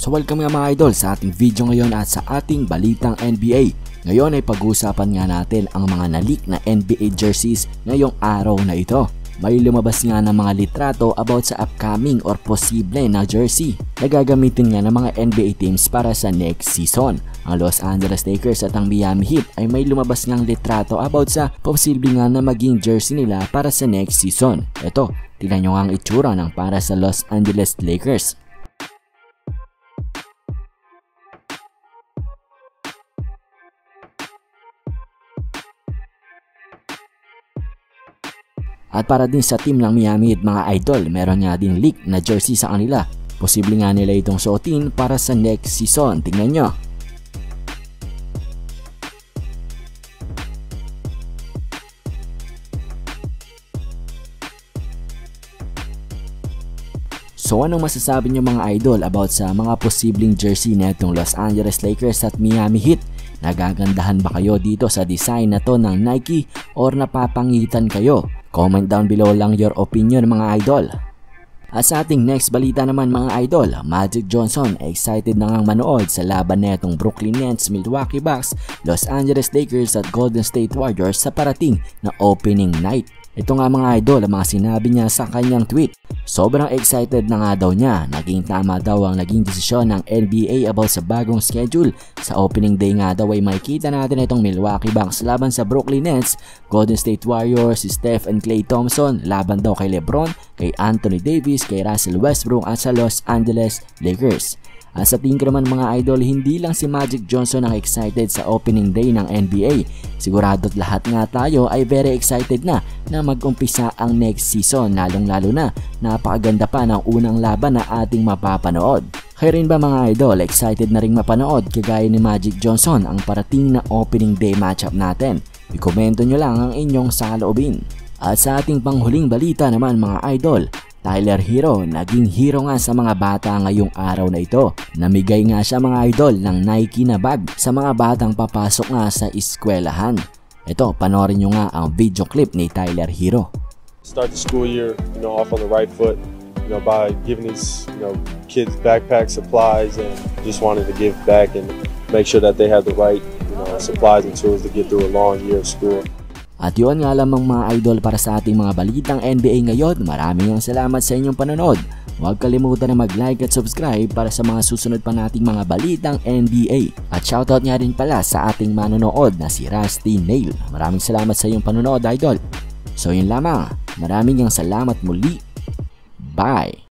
So welcome nga mga idol sa ating video ngayon at sa ating balitang NBA. Ngayon ay pag-uusapan nga natin ang mga nalik na NBA jerseys ngayong araw na ito. May lumabas nga ng mga litrato about sa upcoming or posible na jersey na gagamitin nga ng mga NBA teams para sa next season. Ang Los Angeles Lakers at ang Miami Heat ay may lumabas ngang litrato about sa posible nga na maging jersey nila para sa next season. Ito, tingnan nyo nga ang itsura ng para sa Los Angeles Lakers. At para din sa team ng Miami at mga idol, meron nga din leak na jersey sa kanila. Posible nga nila itong suotin para sa next season. Tingnan nyo. So anong masasabi niyo mga idol about sa mga posibleng jersey na itong Los Angeles Lakers at Miami Heat? Nagagandahan ba kayo dito sa design na to ng Nike or napapangitan kayo? Comment down below lang your opinion mga idol. At sa ating next balita naman mga idol, Magic Johnson excited na ngang manood sa laban netong Brooklyn Nets, Milwaukee Bucks, Los Angeles Lakers at Golden State Warriors sa parating na opening night. Ito nga mga idol ang mga sinabi niya sa kanyang tweet. Sobrang excited na nga daw niya. Naging tama daw ang naging desisyon ng NBA about sa bagong schedule. Sa opening day nga daw ay makikita natin itong Milwaukee Bucks laban sa Brooklyn Nets, Golden State Warriors, Steph and Klay Thompson, laban daw kay Lebron, kay Anthony Davis, kay Russell Westbrook at sa Los Angeles Lakers. At sa tingin ko naman mga idol, hindi lang si Magic Johnson ang excited sa opening day ng NBA. Sigurado't lahat nga tayo ay very excited na na mag-umpisa ang next season lalong lalo na napakaganda pa ng unang laban na ating mapapanood. Kayo rin ba mga idol, excited na rin mapanood kagaya ni Magic Johnson ang parating na opening day matchup natin? I-komento nyo lang ang inyong saloobin. At sa ating panghuling balita naman mga idol, Tyler Hero, naging hero nga sa mga bata ngayong araw na ito. Namigay nga siya mga idol ng Nike na bag sa mga batang papasok nga sa eskwelahan. Ito, panoorin nyo nga ang video clip ni Tyler Hero. Start the school year, you know, off on the right foot, you know, by giving these, you know, kids backpack supplies and just wanted to give back and make sure that they have the right, you know, supplies and tools to get through a long year of school. At yun nga lamang mga idol para sa ating mga balitang NBA ngayon. Maraming salamat sa inyong panonood. Huwag kalimutan na mag-like at subscribe para sa mga susunod pa nating mga balitang NBA. At shoutout nga rin pala sa ating manonood na si Rusty Nail. Maraming salamat sa iyong panonood idol. So yun lamang. Maraming salamat muli. Bye!